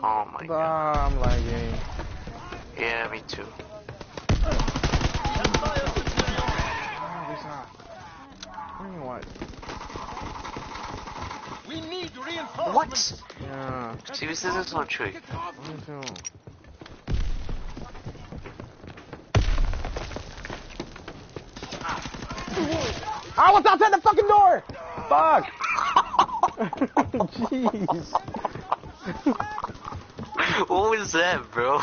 Oh my god. Ah, I'm lagging. Yeah, me too. He's not. You know what? We need reinforcements. What? Yeah. Si viste eso, Chuy. Me too. Ah, what's outside the fucking door? Fuck! Jeez. What was that, bro?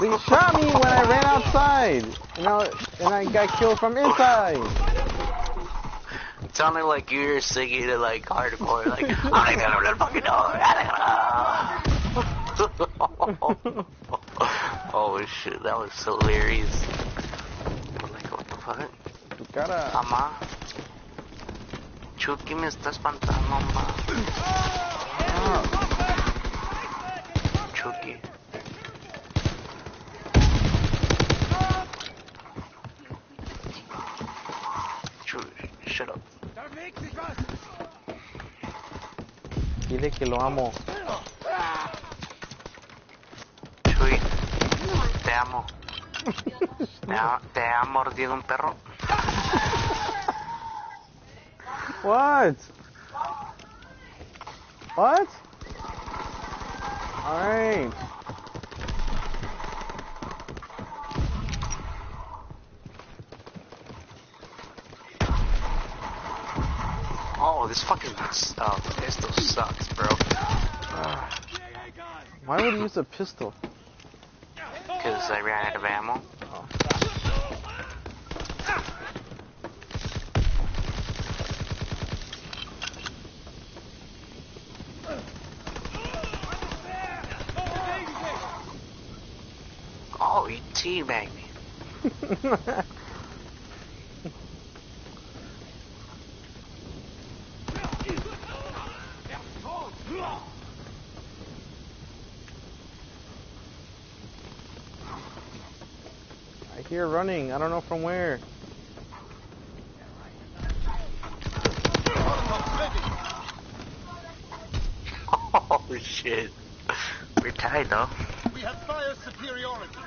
They shot me when I ran outside. You know, and I got killed from inside. It sounded like you were singing it like hardcore, like, I'm gonna open the fucking door. oh shit, that was hilarious. I'm like, what the fuck? Tu cara. Mamá. Chucky me está espantando, mamá. Ah. Shut up. Da bewegt sich was. dile que lo amo. Chuy, te amo. ¿Te ha, te ha mordido un perro? What? What? Alright. Oh, this fucking stuff. Oh, pistol sucks, bro. Why would he use a pistol? Because I ran out of ammo. He teabagged me. I hear running. I don't know from where. Oh, shit. We're tied, though. We have fire superiority.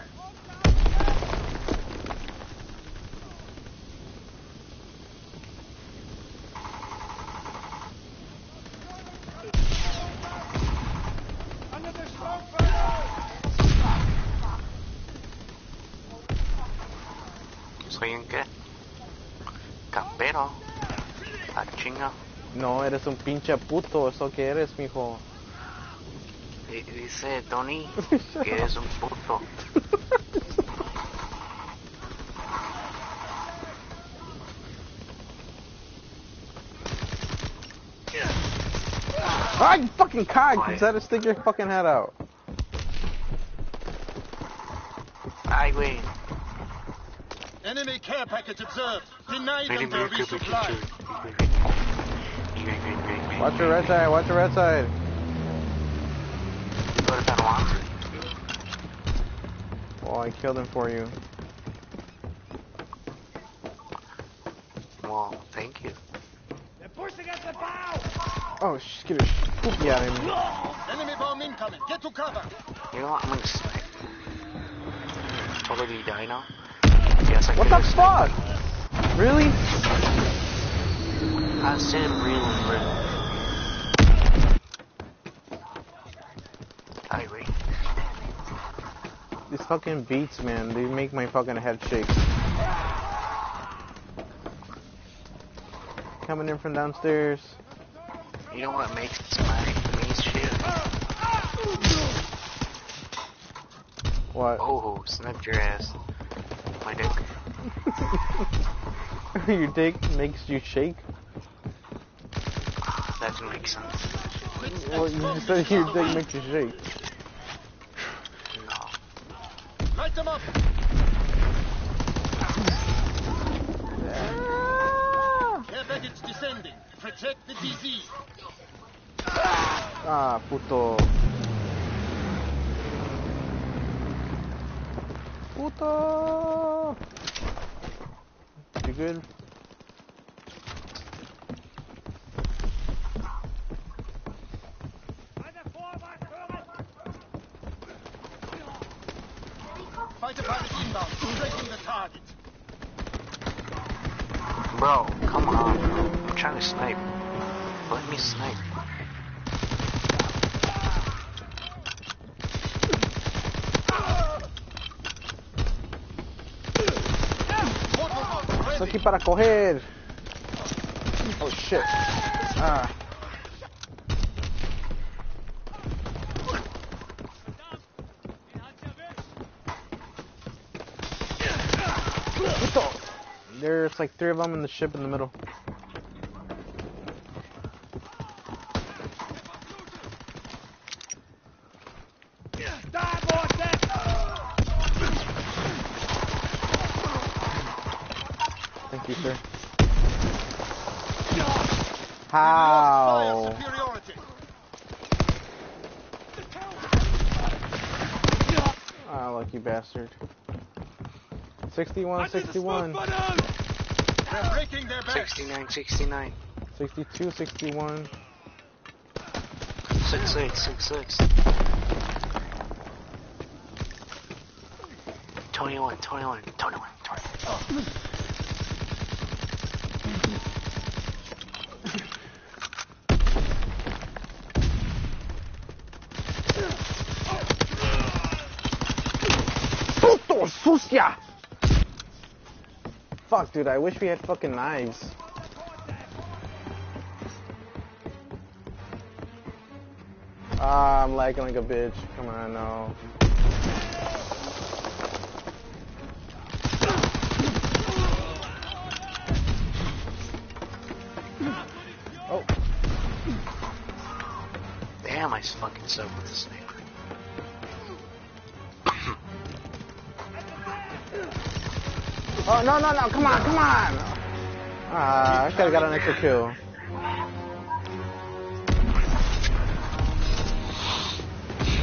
Under the smoke fire! ¿Soy un qué? Campero. A chinga. No, eres un pinche puto. Eso que eres, mijo. Di- Dice Tony que eres un puto. Ah, you fucking cock! Quiet. Decided to stick your fucking head out. Ay, güey. Enemy care package observed. Deny them their really, really, resupply. Really. Watch your right side. Watch your right side. Go to San Juan. Oh, I killed him for you. Well, thank you. They're pushing at the bow! Oh, sh- get a sh- poopy out of me. Enemy bomb incoming. Get to cover. You know what? I'm gonna snipe. Totally die now. Yes, I What the just fuck? Really? I said really, bro. Ay, güey. These fucking beats, man, they make my fucking head shake. Coming in from downstairs. You know what makes my me shit? What? Oh, sniped your ass. My dick. your dick makes you shake? That doesn't make sense. Well, you said your dick makes you shake. Light them up. Care package descending. Protect the disease. Ah, puto. Puto. You trying to snipe. Let me snipe. Estoy aquí para coger. Oh shit. Ah. There's like three of them in the ship in the middle. Thank you, sir. Fire How? superiority. Ah, lucky bastard. 61, 61, They're breaking their backs. 69, 69. 62, 61. 66, 66. 21, 21, 21, 21. Puto sucia! Fuck, dude, I wish we had fucking knives. Ah, I'm lagging like a bitch. Come on, no. Oh, Damn, I fucking suck with the sniper. Oh no, no, no! Come on, come on! Ah, I could've got an extra kill.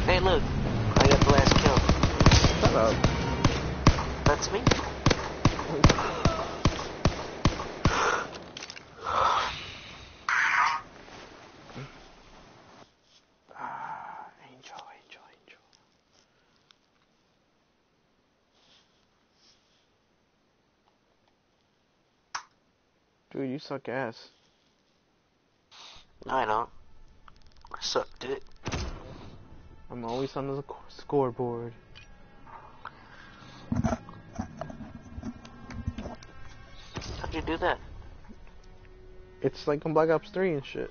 Hey, look. I got the last kill. Shut up. That's me. Ah, angel, angel, angel. Dude, you suck ass. No, I don't. I sucked it. I'm always on the scoreboard. How'd you do that? It's like on Black Ops 3 and shit.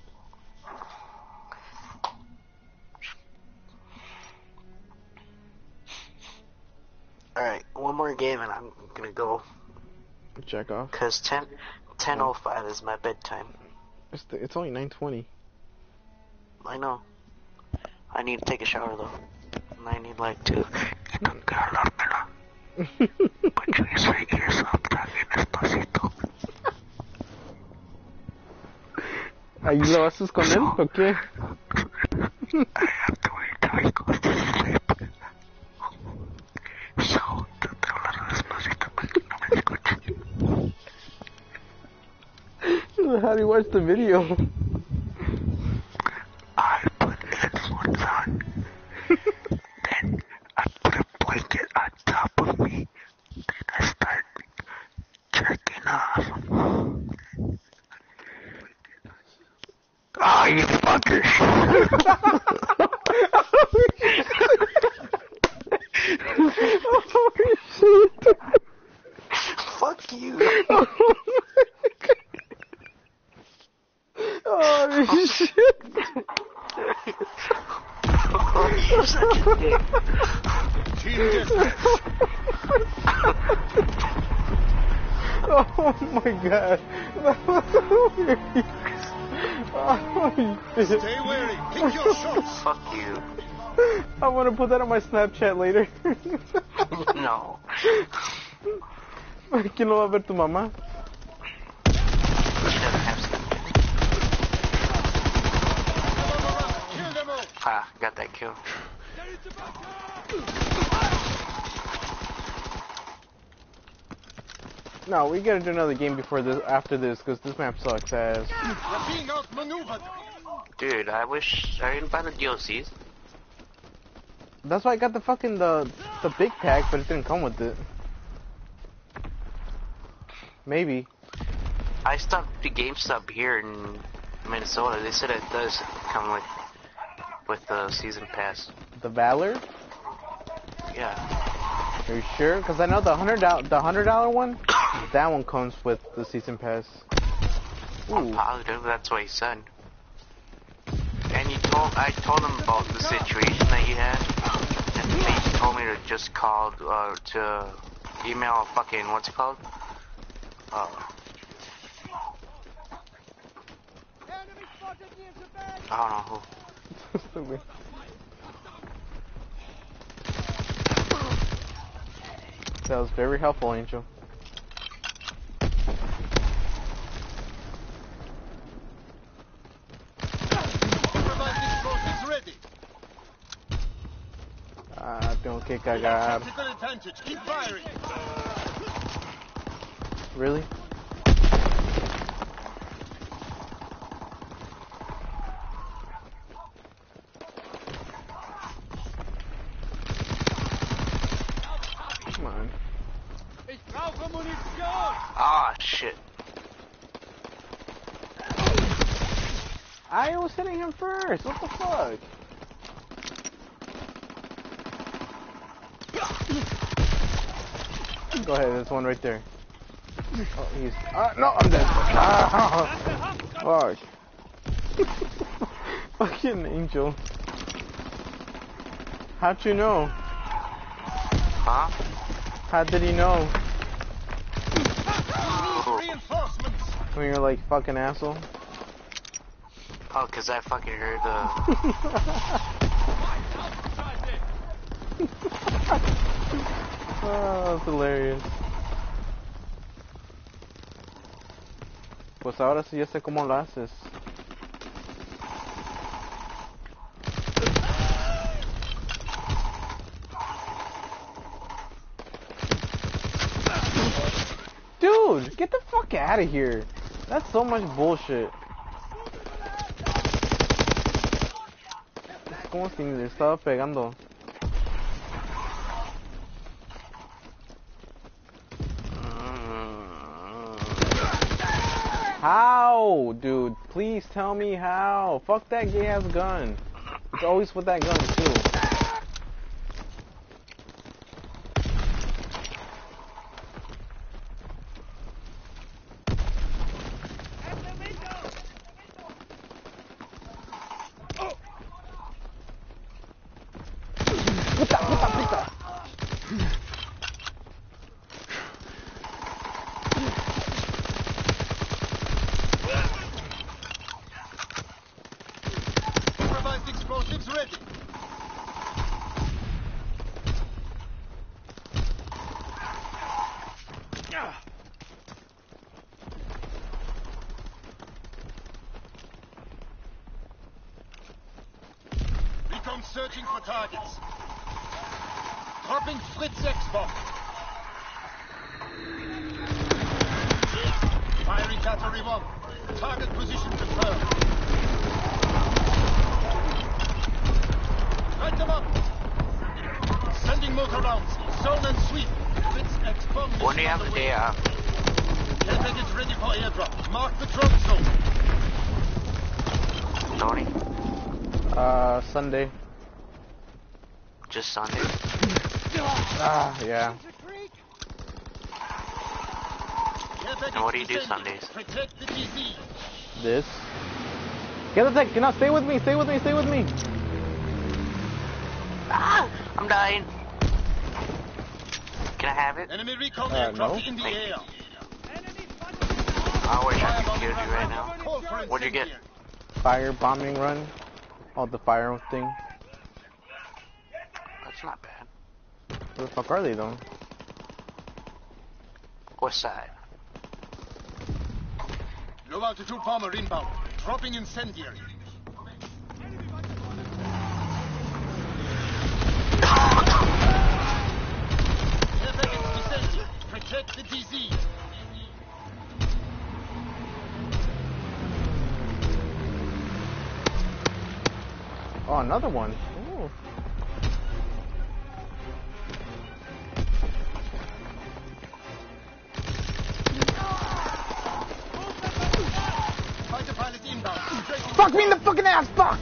Alright, one more game and I'm gonna go. Check off. Cause 10, 10.05 is my bedtime. It's, the, it's only 920. I know. I need to take a shower though. And I need like to. encargármela. But you say yourself también despacito. ¿Ahí lo haces con él o qué? I have to wait till he goes to sleep. So, trata de hablar despacito para que no me escuche. How do you watch the video? I put headphones on. then I put a blanket on top of me. Then I start jerking off. Oh, you fuckers. oh shit! Fuck you. Oh shit! You're such a dick. Team deathmatch. Oh my god! That was hilarious. Oh! Stay wary. Pick your shots. Fuck you. I want to put that on my Snapchat later. No. ¿Quién lo va a ver tu mamá? She doesn't have Snapchat. Kill them all. Ah, got that kill. No, we gotta do another game before this, after this, because this map sucks ass. We're being outmaneuvered. Dude, I wish I didn't buy the DLCs. That's why I got the fucking the the big pack, but it didn't come with it. Maybe. I stopped the GameStop here in Minnesota. They said it does come with with the season pass. The Valor? Yeah. Are you sure? Because I know the hundred dollar the hundred dollar one, that one comes with the season pass. I'm Ooh. positive that's what he said. And you told I told him about the situation that you had, and he told me to just call uh, to email fucking what's it called? Uh, I don't know who. That was very helpful, Angel. Cagar. Tactical. Keep firing. Really? Come on. Ich brauche Munition. Ah shit. I was hitting him first. What the fuck? Go ahead. There's one right there. Oh, he's. Uh, no, I'm dead. Ah, fuck. Fucking angel. How'd you know? Huh? How did he know? Ooh. Reinforcements. When you're like fucking asshole. Oh, cause I fucking heard the. oh, that's hilarious. Pues ahora sí ya sé cómo lo haces. Dude, get the fuck out of here. That's so much bullshit. Es como si le estaba pegando. How, dude? Please tell me how. Fuck that gay ass gun. It's always with that gun too. Puta, puta, puta. Improvised explosives ready. Recon searching for targets. Dropping Fritz X-bomb. Firing battery one. Target position confirmed. Light them up. Sending motor rounds. Zone and sweep. Fritz X-bomb. When do you have the day off? Ready for airdrop. Mark the drop zone. Tony? Uh, Sunday. Just Sunday? Ah, yeah. And what do you do descending. Sundays? Protect the DZ. This. Quédate, que no, stay with me, stay with me, stay with me. Ah! I'm dying. Can I have it? Enemy recon Uh, aircraft no. in the Thank air. I wish I could kill you right now. What'd you get? Fire bombing run. Oh, the fire thing. That's not bad. Where the fuck are they though? West side. Low altitude bomber inbound. Dropping incendiary. Care package descending. Protect the DZ. Oh, another one. Ooh. Fuck me in the fucking ass, fuck!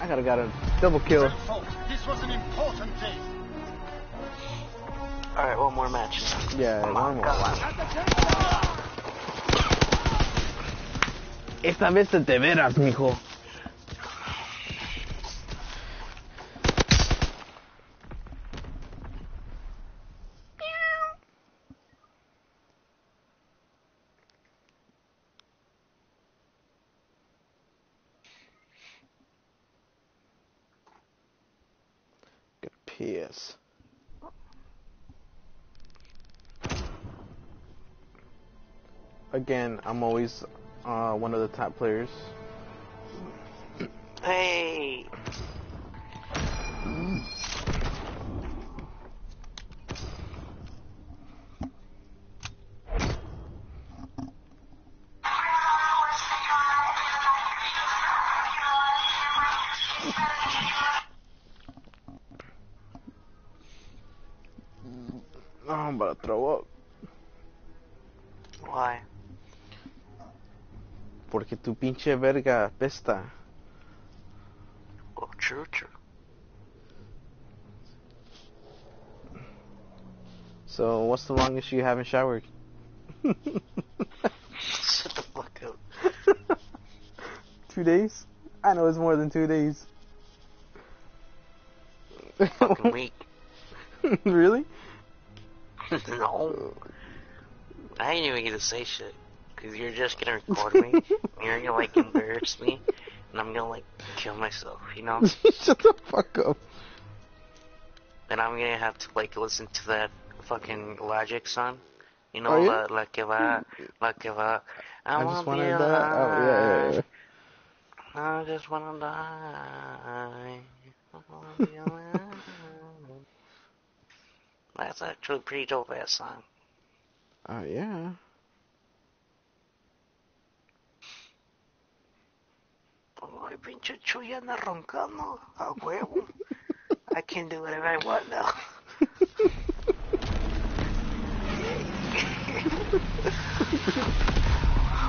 I gotta got a double kill. This was an important day. Alright, one more match. Yeah, oh Come one on, more. Go. Esta vez de veras, mijo. Good piss. Again, I'm always uh, one of the top players. Hey! I'm about to throw up. Why? Porque tu pinche verga pesta. Well, oh, true, true. So, what's the longest you haven't showered? Shut the fuck up. two days? I know it's more than two days. Fucking week. really? no. Uh, I ain't even gonna say shit. Cause you're just gonna record me. and you're gonna like embarrass me. And I'm gonna like kill myself, you know? Shut the fuck up. And I'm gonna have to like listen to that fucking Logic song. You know, Oh, yeah? la, la que va, la que va. I, I wanna just be wanna die. Oh, yeah, yeah, yeah. I just wanna die. I wanna be alive. That's actually a pretty dope ass song. Oh, yeah. Ay, pinche Chuy anda roncando. A huevo. I can do whatever I want now.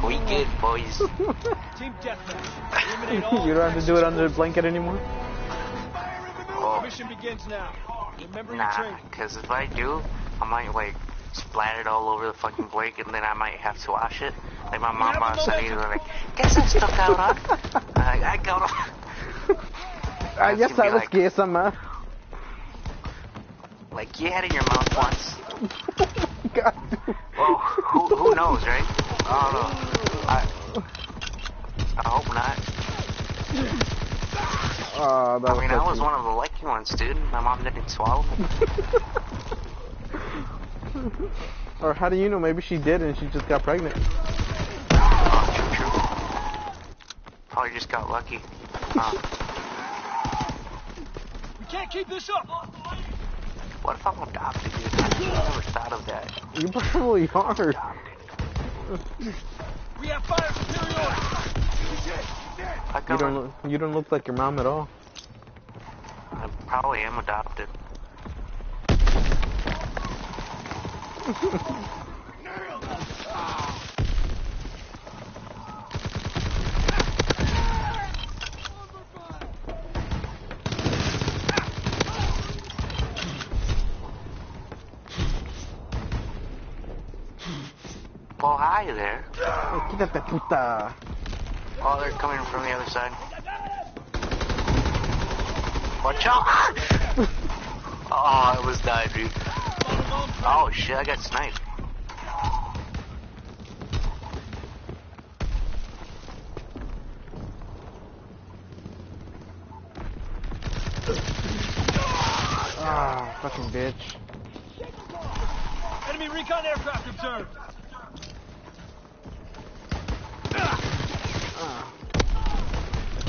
we good, boys. Team deathmatch. You don't have to do it under the blanket anymore? Oh, Mission begins now. Remember nah, because if I do, I might, like, splat it all over the fucking blanket and then I might have to wash it. Like my mom have a said, momentum. either like, ¿Qué es esto, cabrón? I, I uh, That's gonna sabes like- ma. Uh. Like, you had it in your mouth once. God. Well, who, who knows, right? I don't know. I, I hope not. Oh, that I mean, I was one of the lucky ones, dude. My mom didn't swallow me. Or how do you know? Maybe she did and she just got pregnant. Probably just got lucky. Uh, We can't keep this up. what if I'm adopted, dude? I never thought of that. You probably are. We have fire superiority. You don't look, you don't look like your mom at all. I probably am adopted. Well, hi there. Hey, quítate puta. Oh, they're coming from the other side. Watch out! oh, I almost died, dude. Oh shit, I got sniped. Ah, fucking bitch. Enemy recon aircraft observed.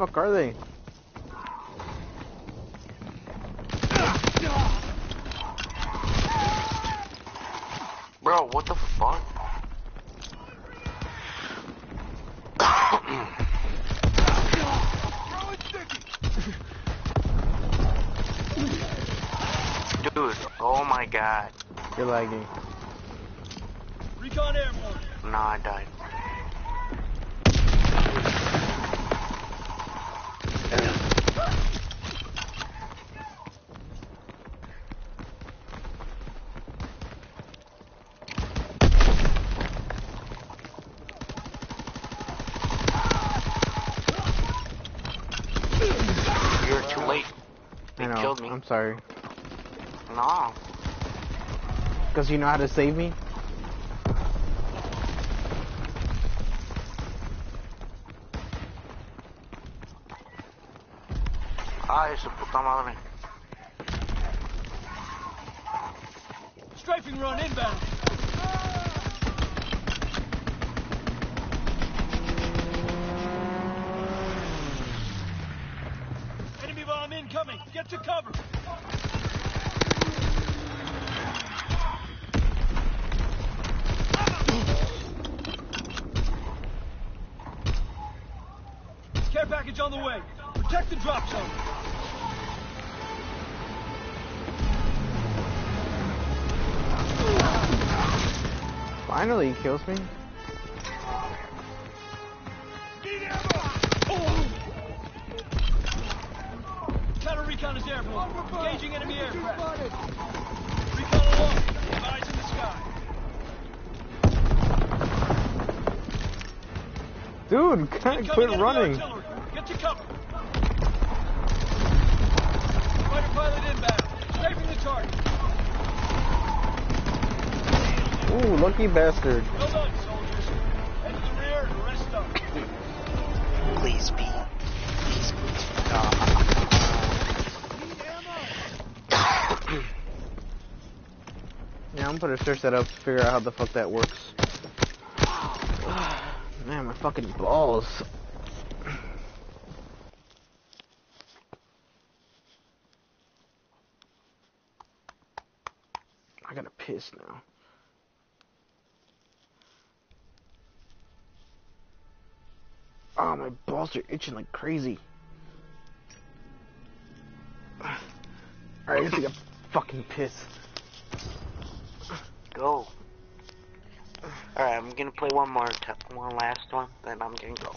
fuck are they? Bro, what the fuck? Dude, oh my god. You're lagging. Recon airborne. Nah, I died. You're too late. They know. killed me. I'm sorry. No. Cause you know how to save me? Ay, su puta madre. Strafing run inbound. Enemy bomb incoming. Get to cover. Care package on the way. Protect the drop zone. Finally, he kills me. Counter recon is airborne. Engaging enemy aircraft. Recon along. Eyes in the sky. Dude, quit Incoming enemy running. artillery. Get to cover. Fighter pilot inbound. Strafing the target. Ooh, lucky bastard. Well done, soldiers. Head to the rear and rest up. Please be. Please, please. Yeah, I'm gonna search that up to figure out how the fuck that works. Man, my fucking balls. I gotta piss now. Oh, my balls are itching like crazy. Alright, I take a fucking piss. Go. Alright, I'm gonna play one more, one last one, then I'm gonna go.